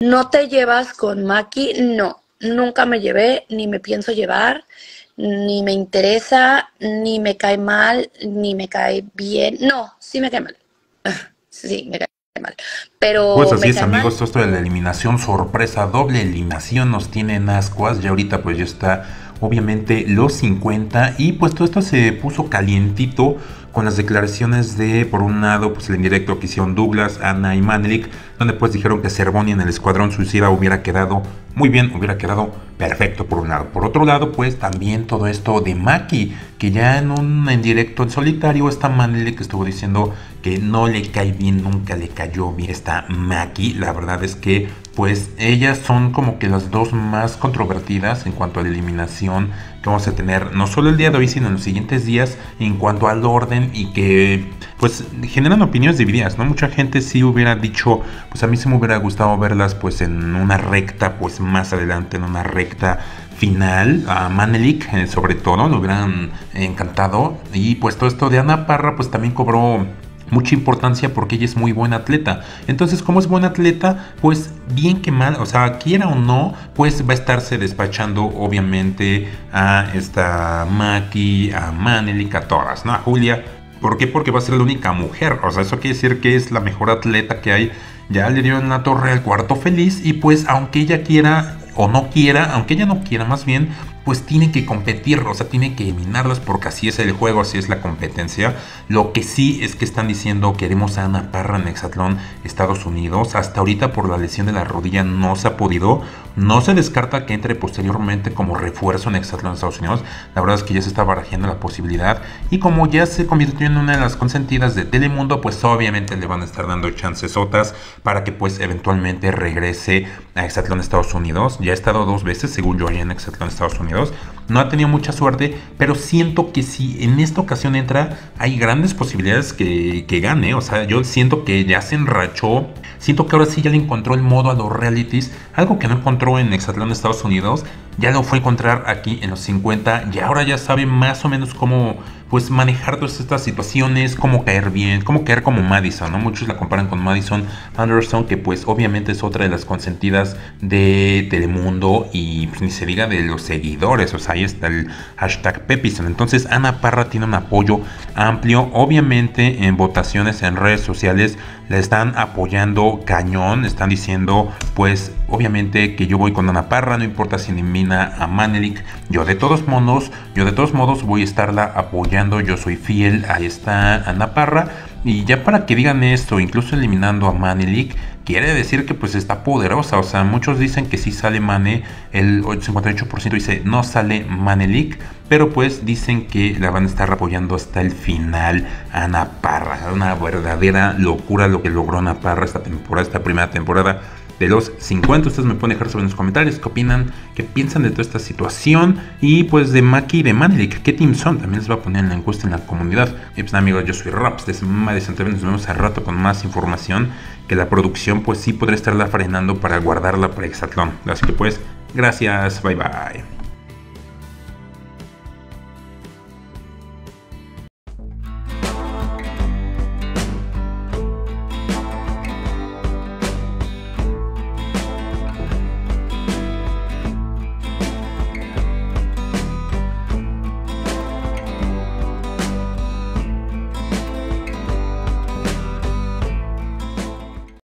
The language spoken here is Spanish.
¿No te llevas con Maki? No, nunca me llevé, ni me pienso llevar, ni me interesa, ni me cae mal, ni me cae bien. No, sí me cae mal. Sí, me cae mal. Pero Pues así es mal. amigos, todo esto de la eliminación sorpresa, doble eliminación nos tiene en ascuas, ya ahorita pues ya está obviamente los 50 y pues todo esto se puso calientito con las declaraciones de, por un lado, pues el indirecto que hicieron Douglas, Ana y Manelik, donde pues dijeron que Cervoni en el escuadrón suicida hubiera quedado muy bien, hubiera quedado perfecto por un lado. Por otro lado, pues también todo esto de Maki, que ya en un en directo en solitario está Manelik que estuvo diciendo que no le cae bien, nunca le cayó bien esta Maki. La verdad es que pues ellas son como que las dos más controvertidas en cuanto a la eliminación que vamos a tener no solo el día de hoy sino en los siguientes días en cuanto al orden y que pues generan opiniones divididas, ¿no? Mucha gente sí hubiera dicho, pues a mí sí me hubiera gustado verlas pues en una recta pues más adelante, en una recta final a Manelik eh, sobre todo, lo hubieran encantado y pues todo esto de Ana Parra pues también cobró mucha importancia porque ella es muy buena atleta. Entonces, como es buena atleta, pues bien que mal, o sea, quiera o no, pues va a estarse despachando obviamente a esta Maki, a Manelik, a todas, ¿no? A Julia. ¿Por qué? Porque va a ser la única mujer. O sea, eso quiere decir que es la mejor atleta que hay. Ya le dieron la torre al cuarto feliz y pues aunque ella quiera o no quiera, aunque ella no quiera más bien, pues tiene que competir, o sea, tiene que eliminarlas porque así es el juego, así es la competencia. Lo que sí es que están diciendo queremos a Ana Parra en Hexatlón, Estados Unidos. Hasta ahorita por la lesión de la rodilla no se ha podido. No se descarta que entre posteriormente como refuerzo en Hexatlón, Estados Unidos. La verdad es que ya se está barajando la posibilidad. Y como ya se convirtió en una de las consentidas de Telemundo, pues obviamente le van a estar dando chances otras para que pues eventualmente regrese a Hexatlón, Estados Unidos. Ya ha estado dos veces, según yo, allá en Hexatlón, Estados Unidos. No ha tenido mucha suerte, pero siento que si en esta ocasión entra, hay grandes posibilidades que, que gane. O sea, yo siento que ya se enrachó. Siento que ahora sí ya le encontró el modo a los realities. Algo que no encontró en Hexatlón, Estados Unidos. Ya lo fue a encontrar aquí en los 50. Y ahora ya sabe más o menos cómo pues manejar todas estas situaciones, cómo caer bien, cómo caer como Madison, ¿no? Muchos la comparan con Madison Anderson, que pues obviamente es otra de las consentidas de Telemundo y ni se diga de los seguidores, o sea, ahí está el hashtag Pepison. Entonces Ana Parra tiene un apoyo amplio, obviamente en votaciones en redes sociales la están apoyando cañón, están diciendo pues obviamente que yo voy con Ana Parra, no importa si elimina a Manelik, yo de todos modos, yo de todos modos voy a estarla apoyando, yo soy fiel a esta Ana Parra y ya para que digan esto, incluso eliminando a Manelik, quiere decir que pues está poderosa. O sea, muchos dicen que sí sale Mane, el 58% dice no sale Manelik, pero pues dicen que la van a estar apoyando hasta el final Ana Parra. Una verdadera locura lo que logró Ana Parra esta temporada, esta primera temporada de los 50. Ustedes me pueden dejar sobre los comentarios qué opinan, qué piensan de toda esta situación y pues de Maki y de Manelik, qué team son. También les voy a poner en la encuesta en la comunidad. Y pues amigos, yo soy Raps de Madison TV. Nos vemos al rato con más información que la producción pues sí podré estarla frenando para guardarla para Exatlón. Así que pues, gracias, bye bye.